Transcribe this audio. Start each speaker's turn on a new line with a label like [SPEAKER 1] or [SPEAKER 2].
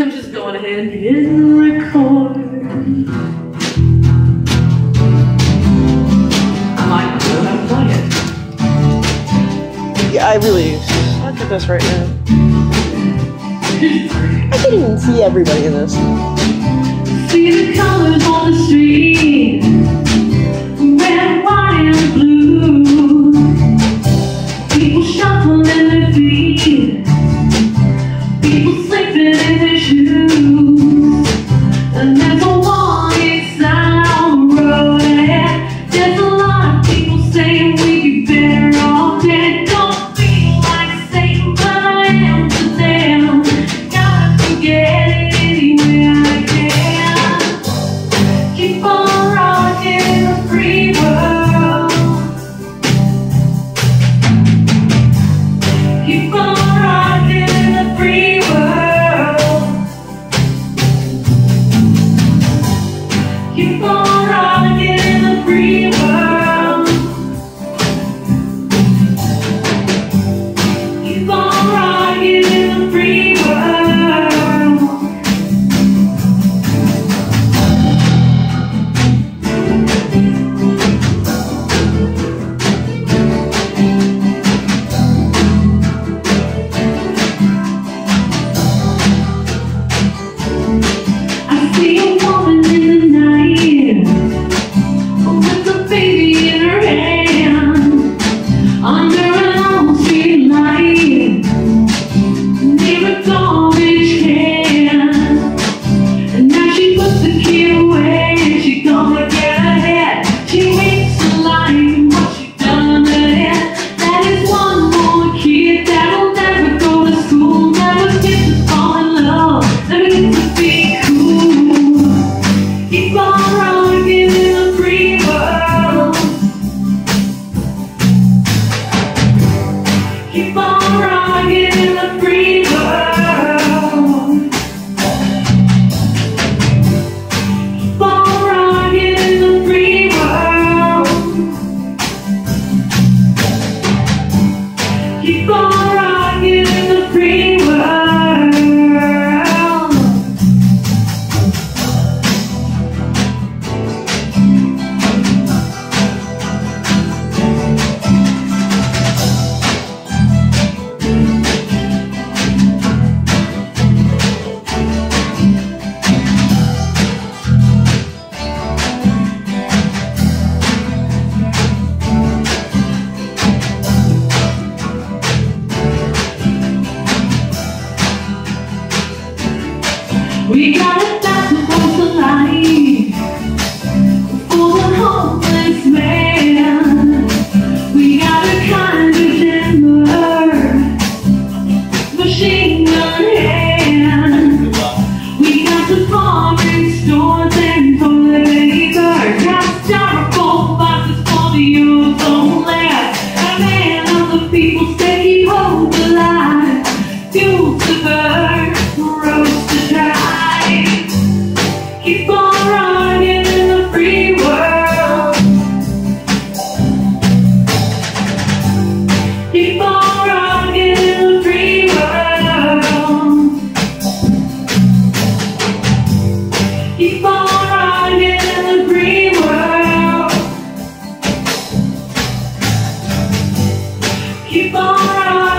[SPEAKER 1] I'm just going ahead and record. I might not know how to play it.
[SPEAKER 2] Yeah, I really look at this right now. I can't even see everybody in this.
[SPEAKER 1] See the colors on the street, Keep We got a thousand points of life for the homeless man. We got a kind of machine gun hand. We got the farming and. Got styrofoam boxes for the ozone layer. A man of the people say he holds alive. Fuels the bird. keep on